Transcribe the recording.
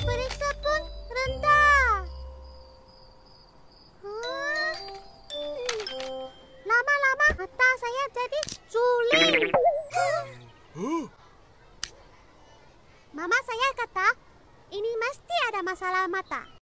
periksa pun rendah. Lama-lama mata saya jadi suling. Mama saya kata, ini mesti ada masalah mata.